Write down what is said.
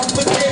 competition.